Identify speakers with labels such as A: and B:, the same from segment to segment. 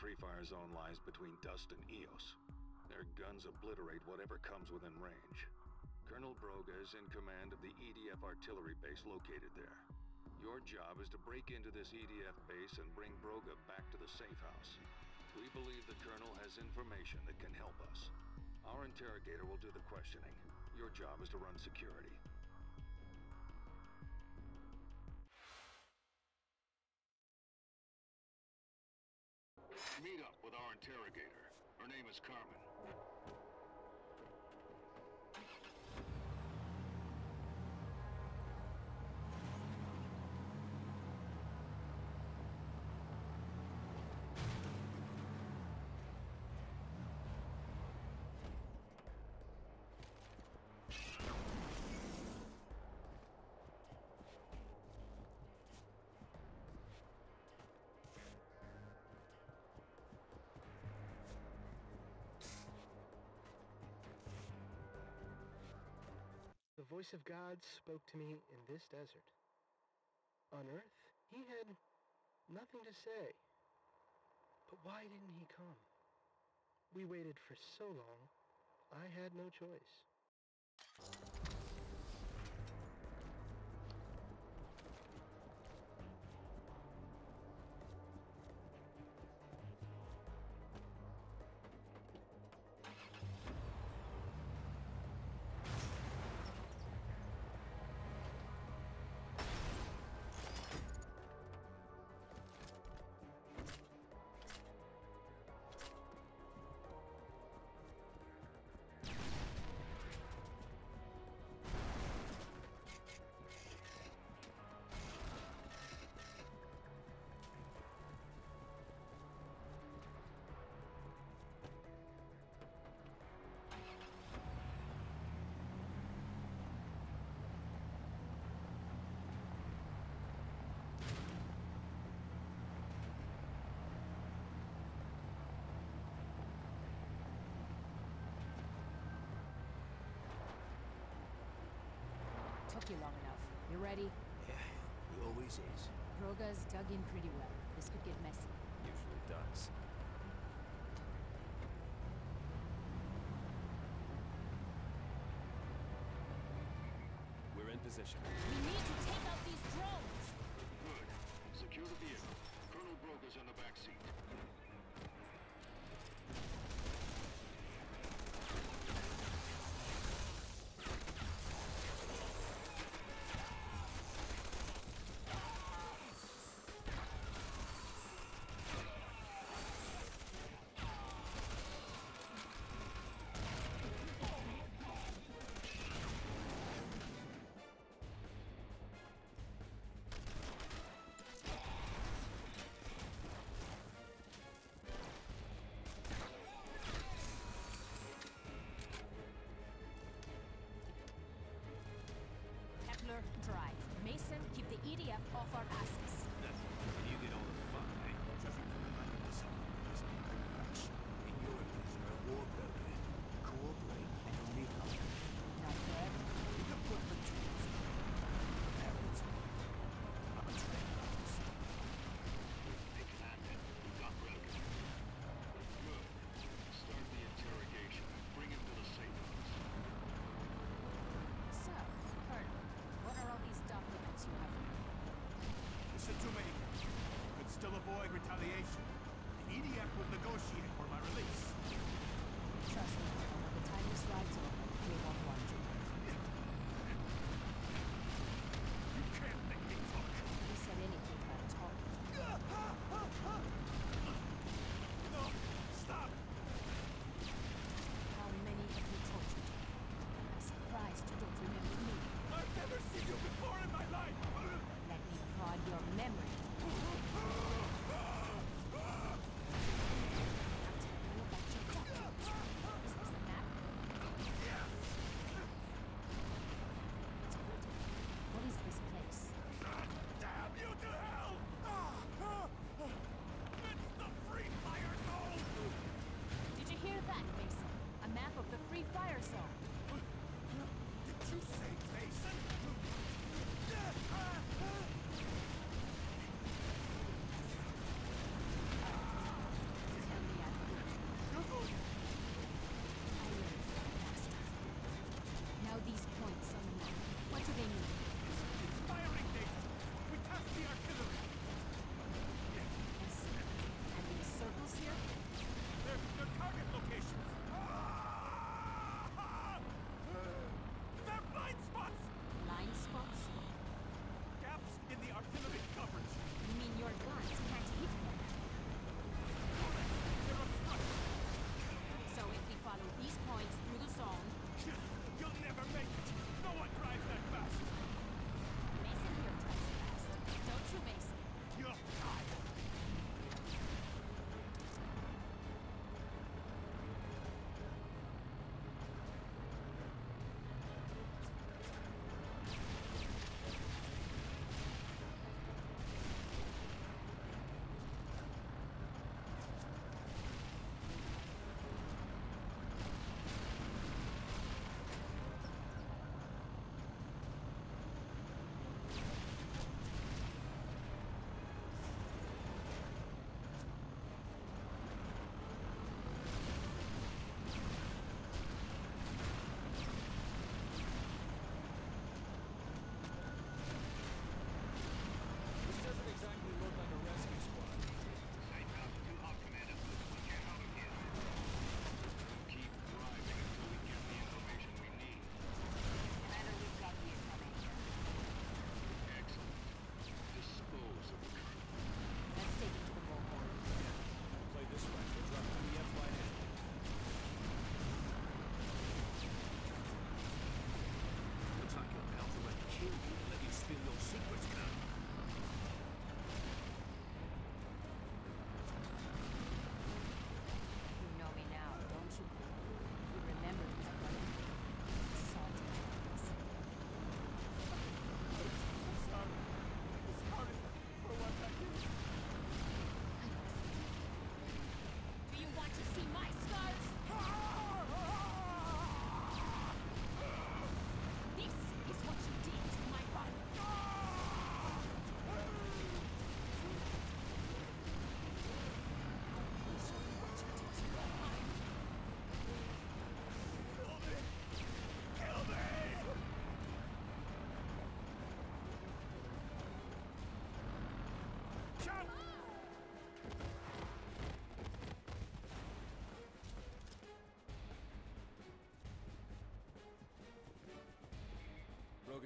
A: friendly fire zone lies between Dust and Eos. Their guns obliterate whatever comes within range. Colonel Broga is in command of the EDF artillery base located there. Your job is to break into this EDF base and bring Broga back to the safe house. We believe the Colonel has information that can help us. Our interrogator will do the questioning. Your job is to run security. Meet up with our interrogator. Her name is Carmen.
B: Voice of God spoke to me in this desert. On Earth, he had nothing to say. But why didn't he come? We waited for so long, I had no choice.
C: Took you long enough. You ready?
D: Yeah, he always is.
C: Broga's dug in pretty well. This could get messy.
D: Usually it does. We're in position.
C: We need to take out these drones!
A: Good. Secure the vehicle. Colonel Broga's in the back seat.
C: EDF off our asses.
D: And you get all the fun, eh? Just remember this is perfection. In your illusion of war broken. Cooperate and you'll leave nothing.
C: Not bad.
D: You can put the tools. Parents. I'm a trained artist.
A: Hey, Commander. We got Broga. Good. Start the interrogation. Bring him to the safe house.
C: So, Colonel, what are all these documents you have here?
E: Listen to me. You could still avoid retaliation. The EDF will negotiate for my release.
C: Trust me, the time this ride's over, we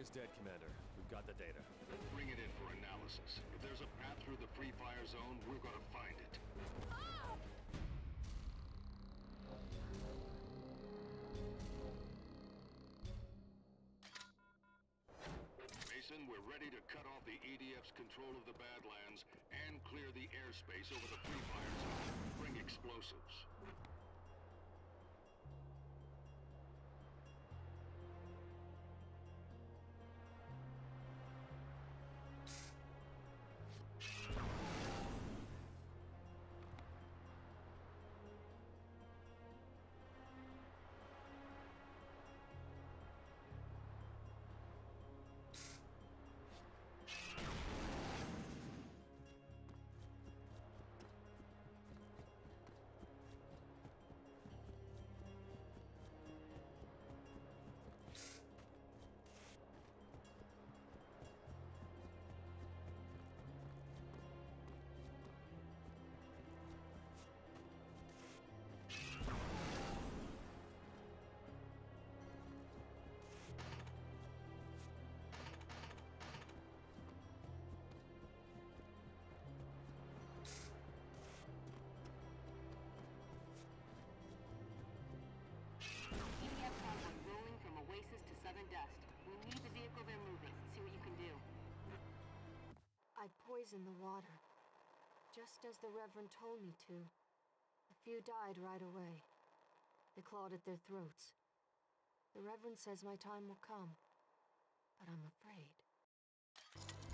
C: is
F: dead, Commander. We've got the data.
A: Bring it in for analysis. If there's a path through the Free Fire Zone, we're gonna find it. Mason, we're ready to cut off the EDF's control of the Badlands and clear the airspace over the Free Fire Zone. Bring explosives.
G: I poisoned the water, just as the Reverend told me to. A few died right away. They clawed at their throats. The Reverend says my time will come, but I'm afraid.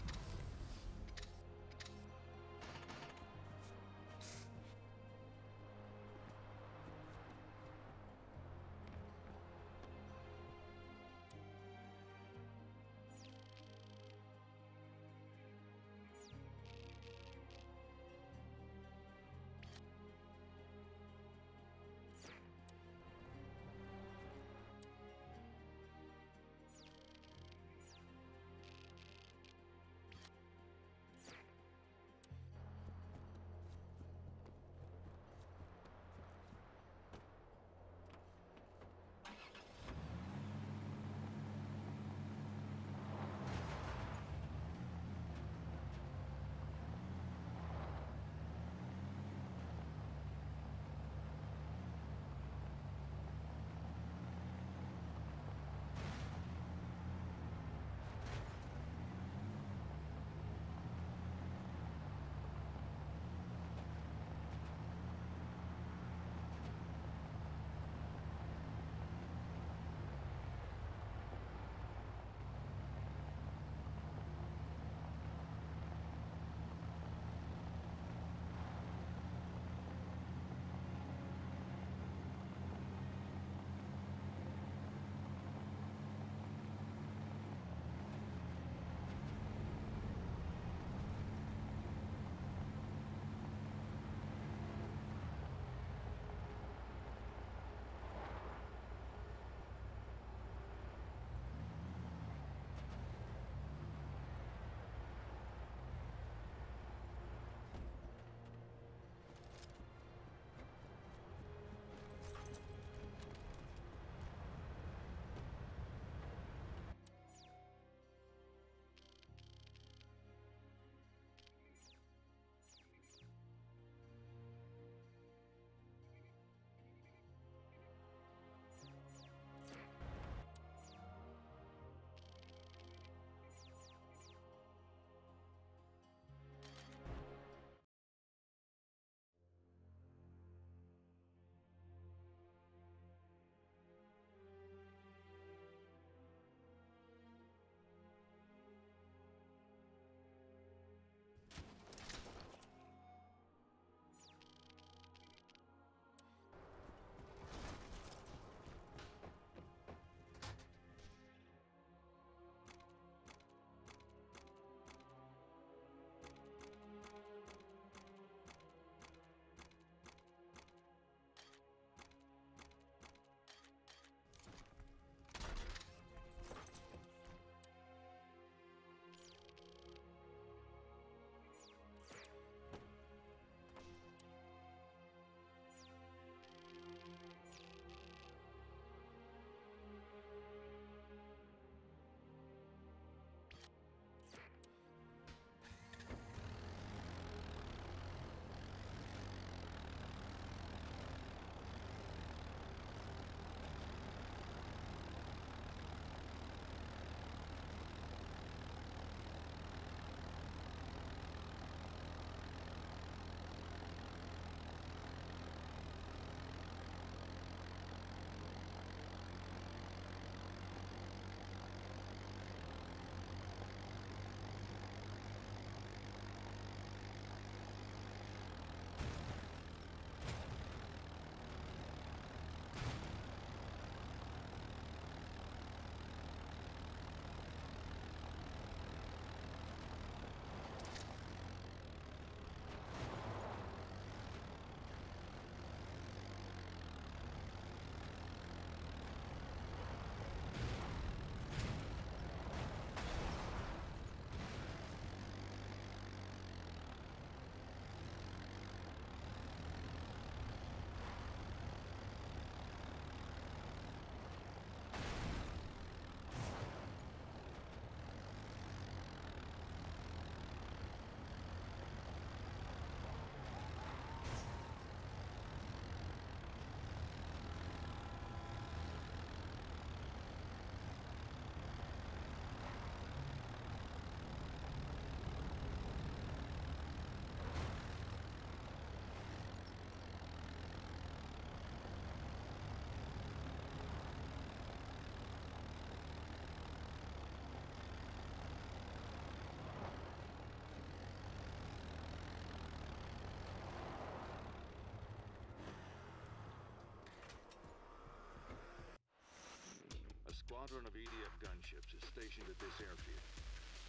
A: Squadron of EDF gunships is stationed at this airfield.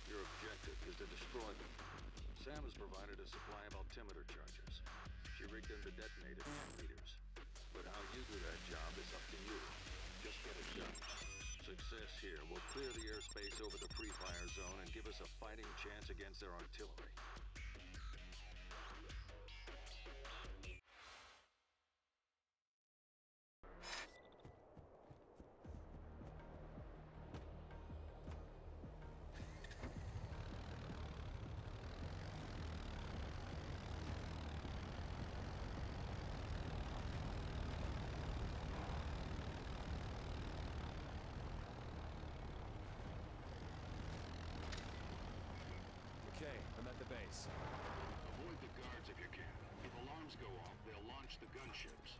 A: Your objective is to destroy them. Sam has provided a supply of altimeter charges. She rigged them to detonate at 10 meters. But how you do that job is up to you. Just get it done. Success here will clear the airspace over the Free Fire Zone and give us a fighting chance against their artillery.
F: Base.
A: Avoid the guards if you can. If alarms go off, they'll launch the gunships.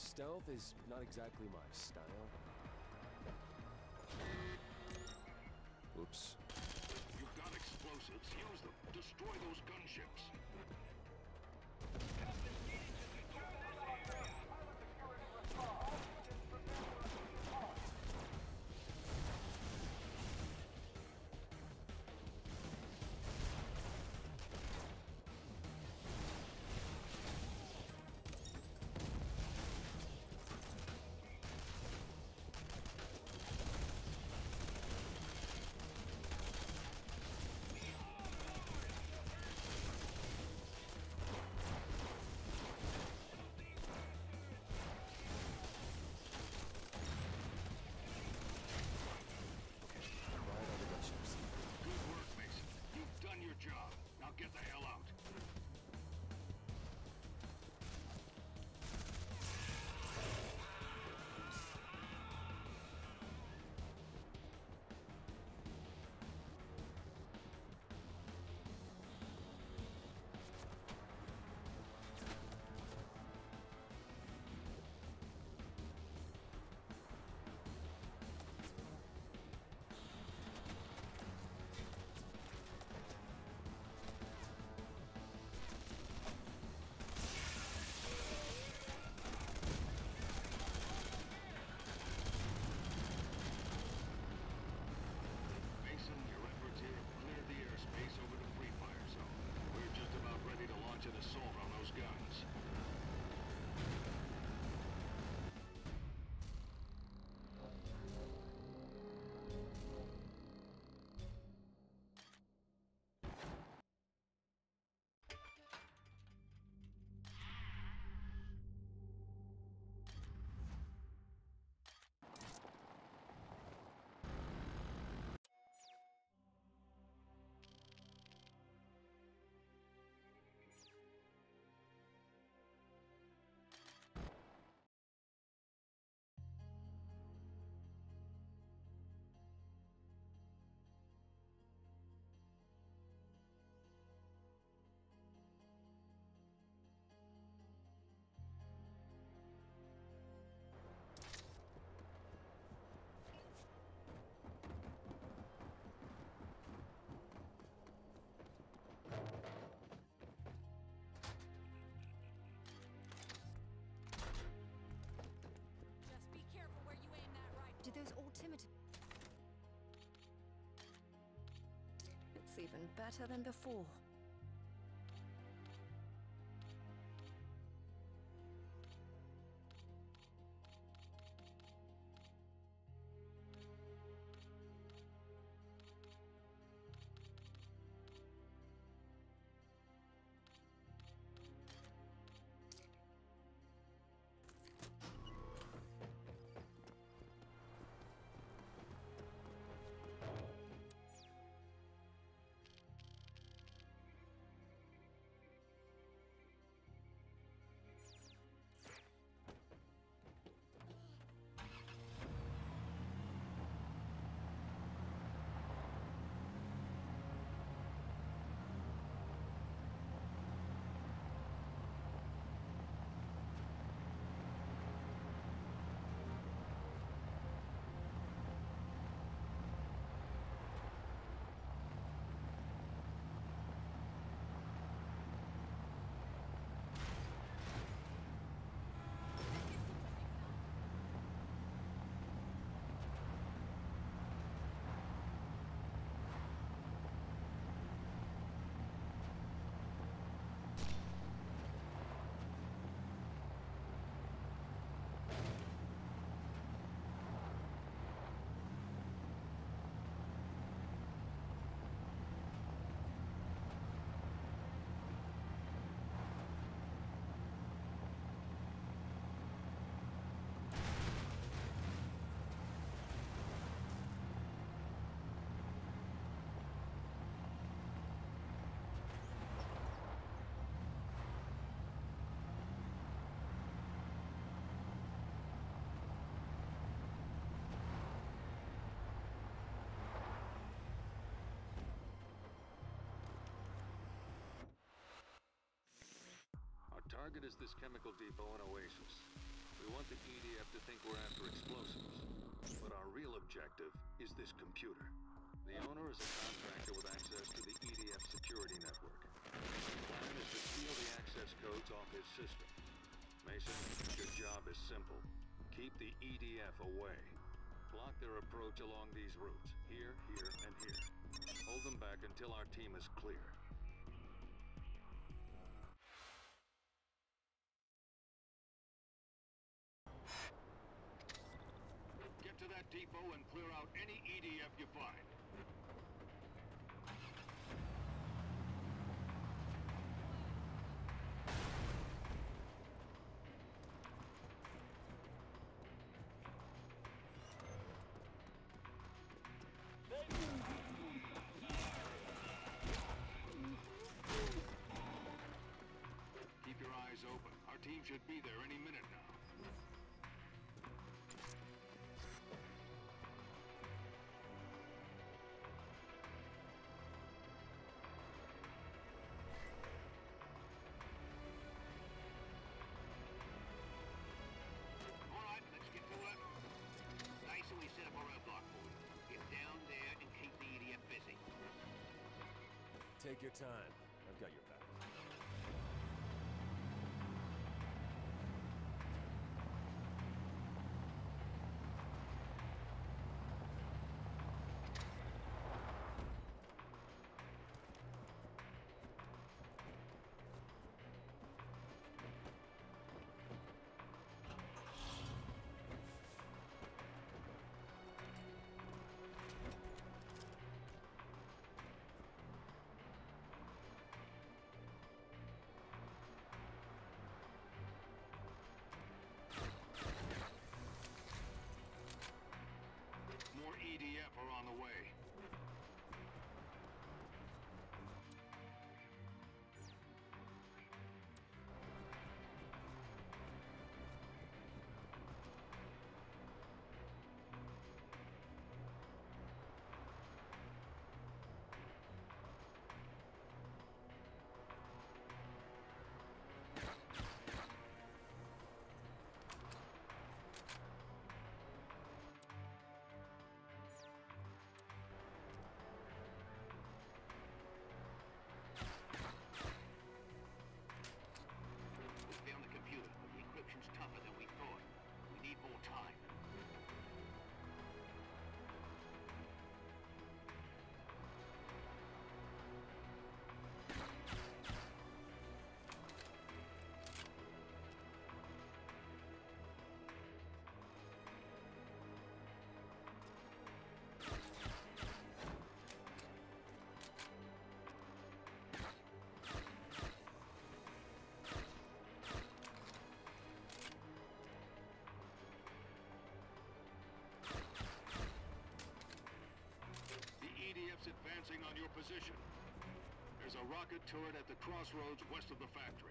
F: Stealth is not exactly my style. Oops.
A: You've got explosives. Use them. Destroy those gunships.
G: Do those altimeter... It's even better than before.
A: Target is this chemical depot in Oasis. We want the EDF to think we're after explosives. But our real objective is this computer. The owner is a contractor with access to the EDF security network. The plan is to steal the access codes off his system. Mason, your job is simple. Keep the EDF away. Block their approach along these routes. Here, here, and here. Hold them back until our team is clear.
H: Find. Keep your eyes open. Our team should be there any minute now.
F: Take your time.
H: Advancing on your position. There's a rocket turret at the crossroads west of the factory.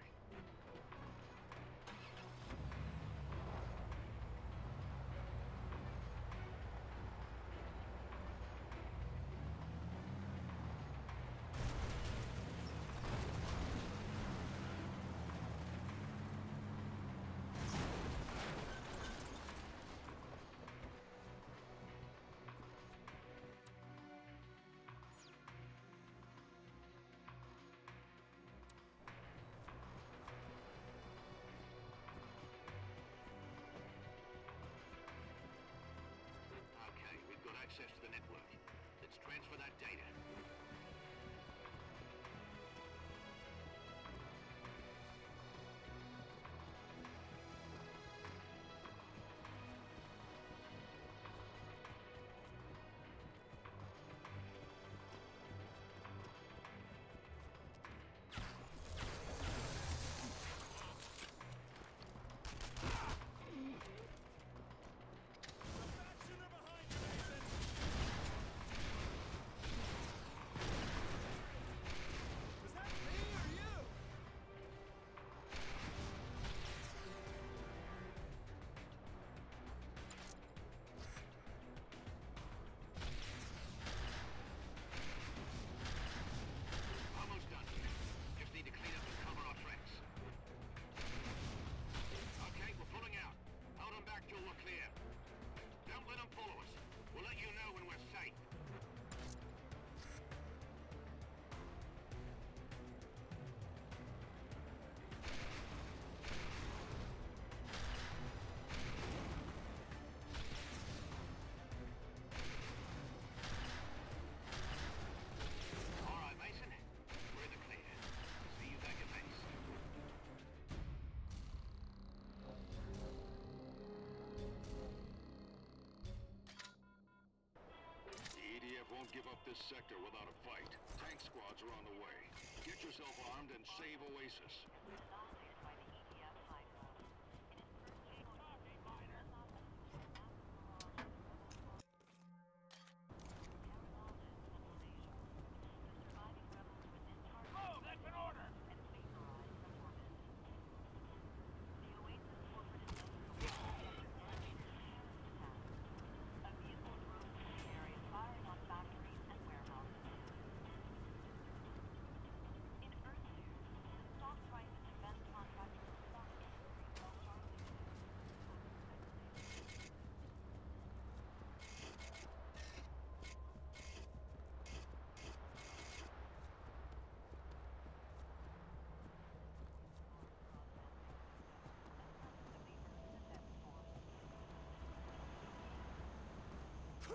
I: Won't give up this sector without a fight. Tank squads are on the way. Get yourself armed and save Oasis.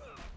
C: Ugh!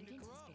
A: Lincoln to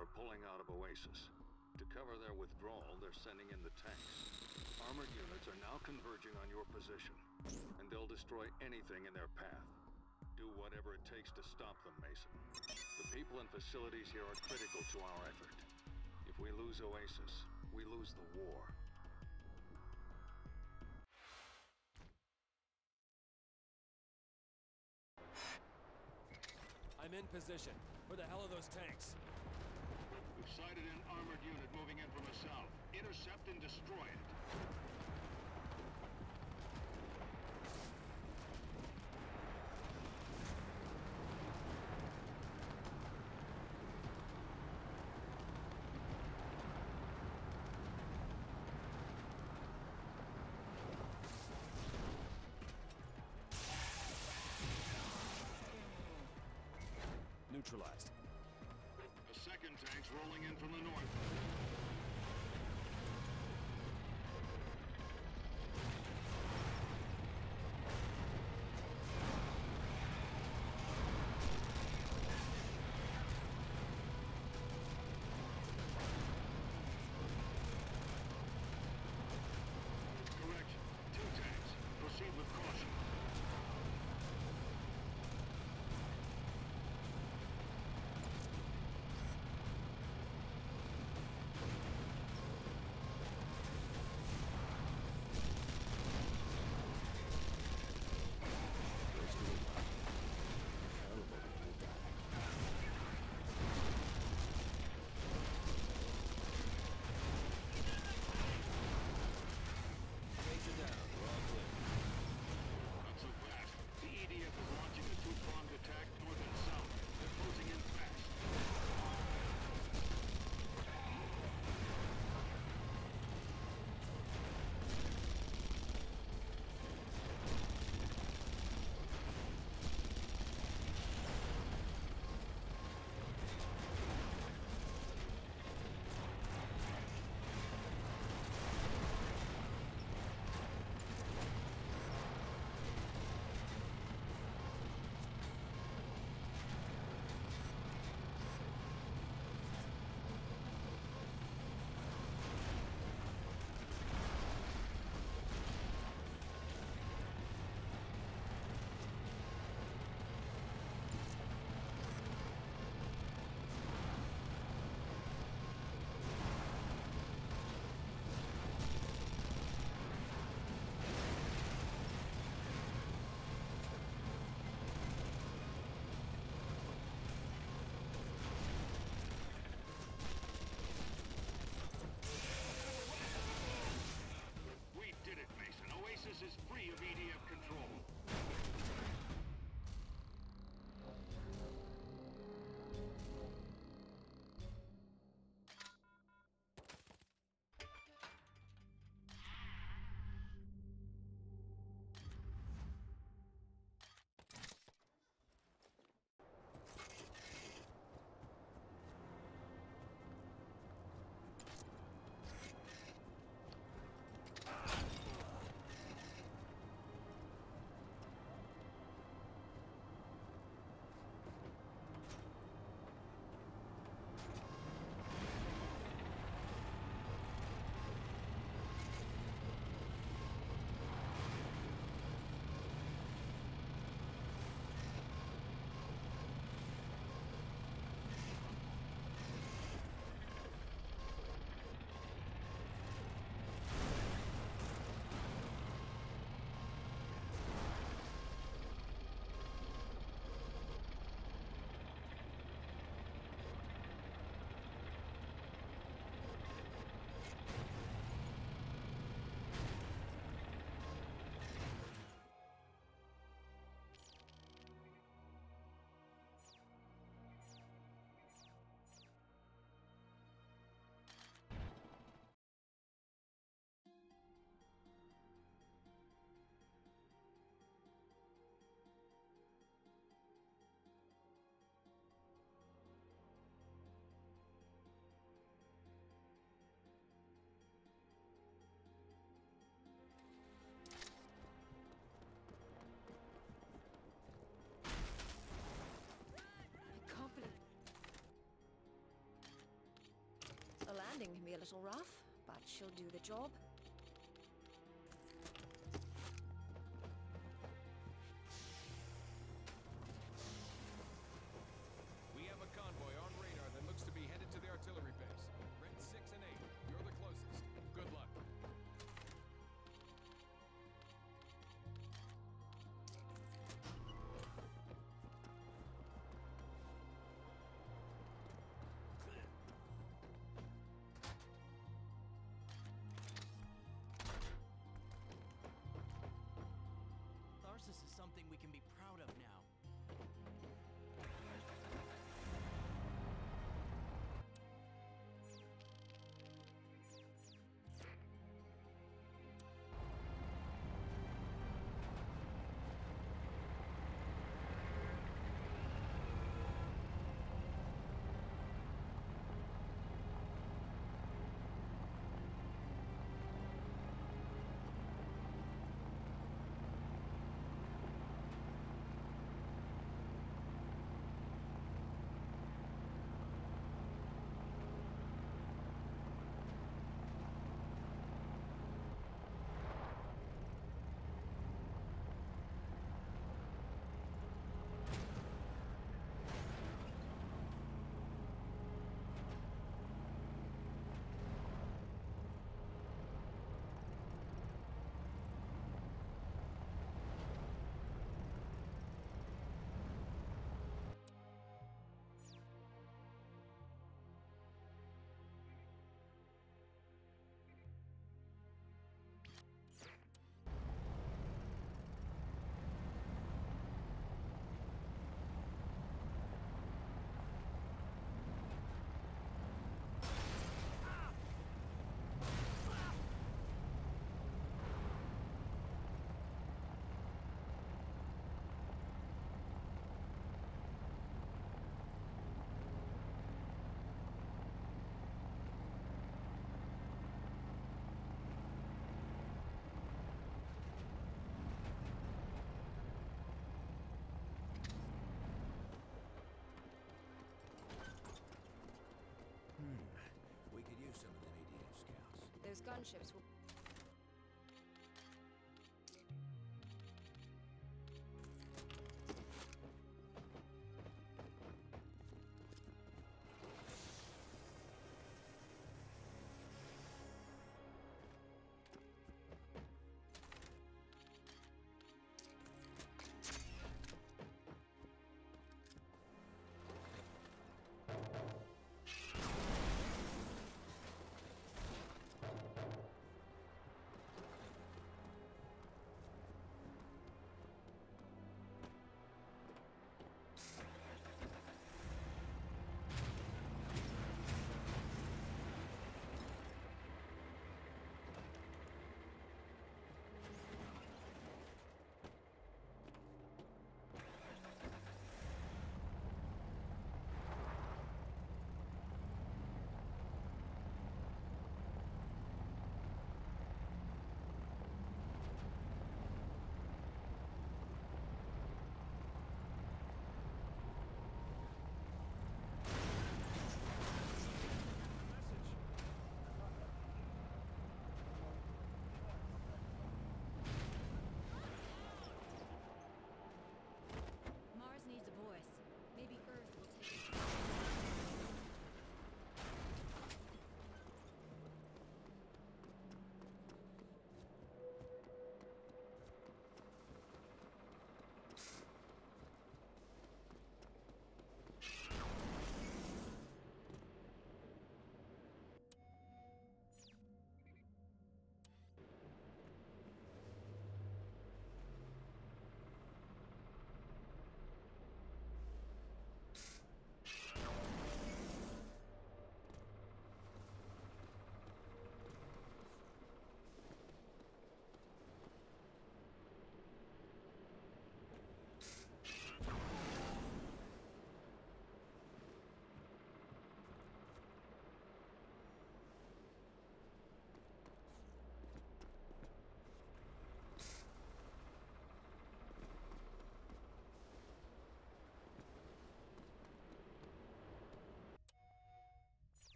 A: are pulling out of Oasis. To cover their withdrawal, they're sending in the tanks. Armored units are now converging on your position, and they'll destroy anything in their path. Do whatever it takes to stop them, Mason. The people and facilities here are critical to our effort. If we lose Oasis, we lose the war.
F: I'm in position. Where the hell are those tanks?
H: We've sighted an armored unit moving in from the south. Intercept and destroy it.
F: Neutralized.
H: Tank's rolling in from the north.
J: Landing can be a little rough, but she'll do the job.
K: we
D: can be
J: Those gunships will...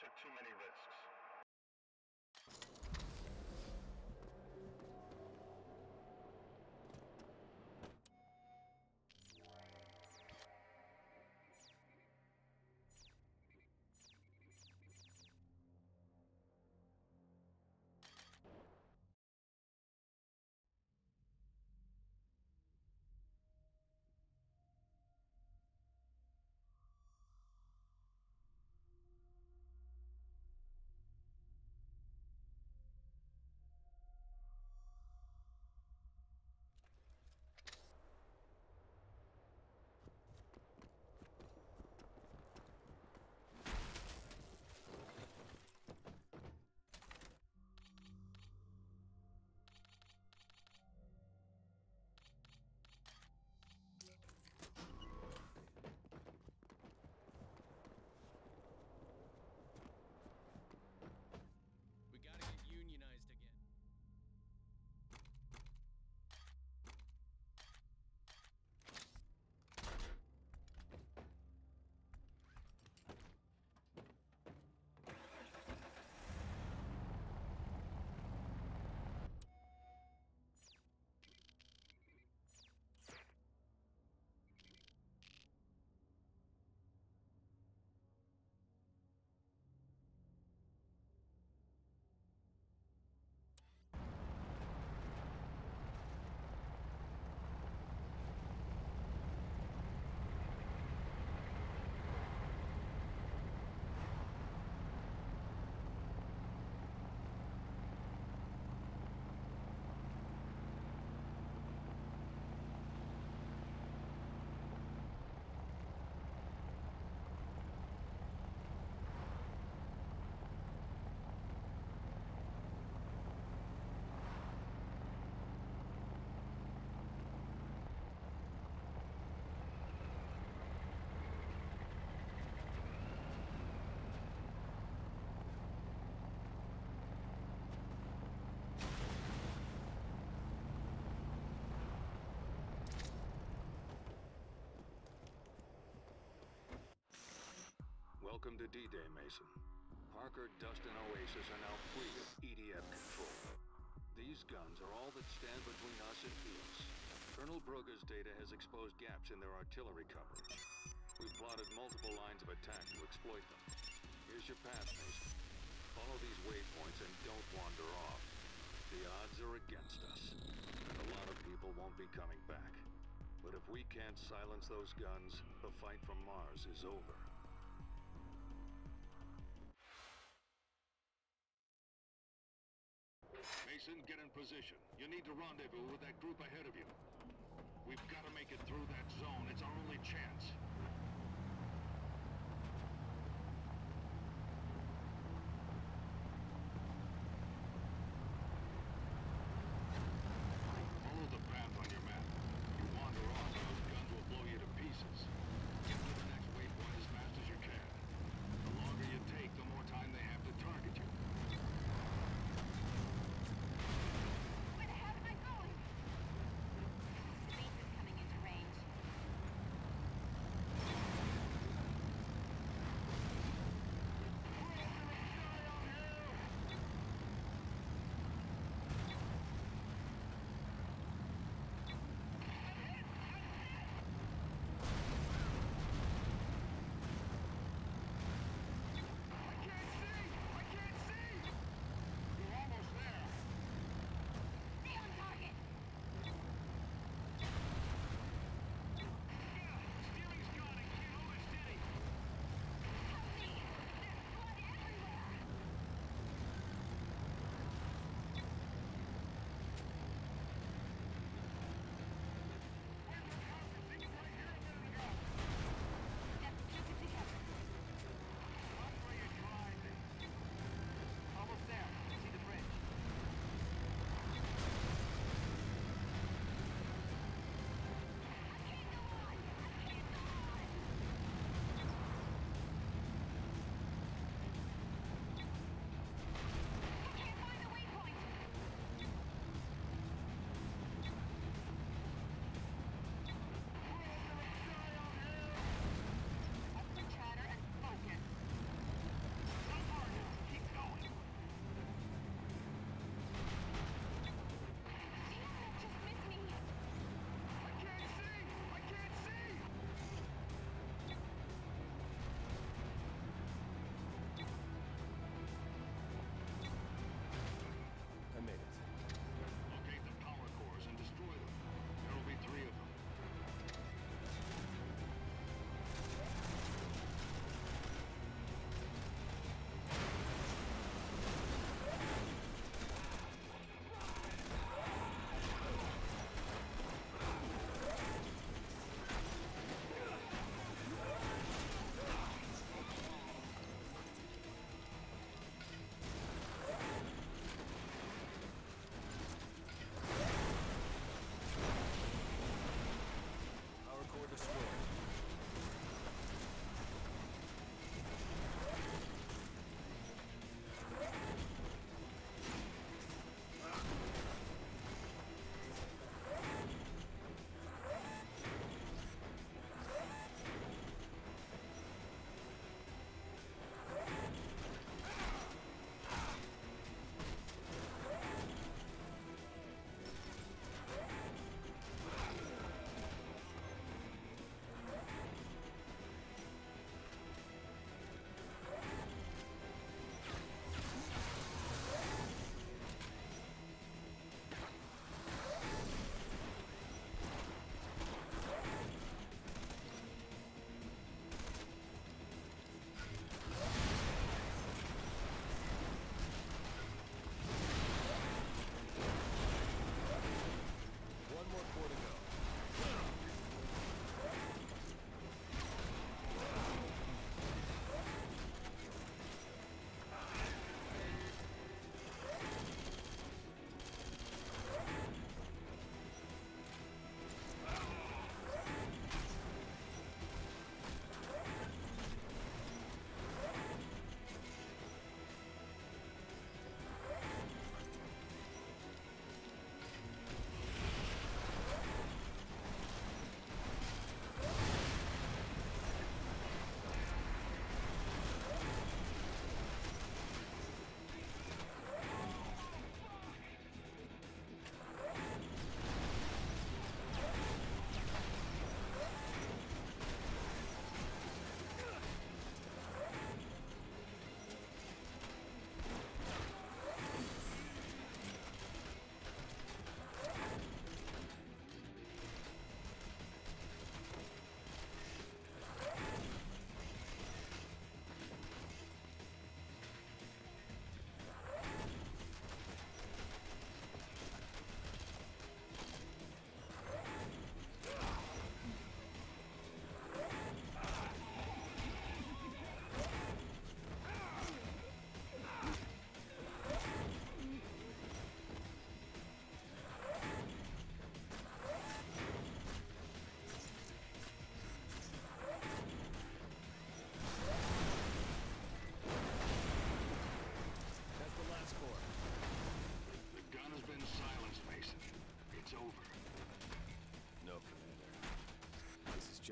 L: took too many risks.
A: Welcome to D-Day, Mason. Parker, Dust, and Oasis are now free of EDF control. These guns are all that stand between us and EOS. Colonel Broga's data has exposed gaps in their artillery coverage. We've plotted multiple lines of attack to exploit them. Here's your path, Mason. Follow these waypoints and don't wander off. The odds are against us, and a lot of people won't be coming back. But if we can't silence those guns, the fight from Mars is over. Mason, get in position. You need to rendezvous with that group ahead of you. We've got to make it through that zone. It's our only chance.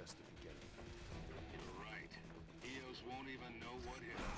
A: just the
M: beginning. You're right. EOS won't
A: even know what hit him.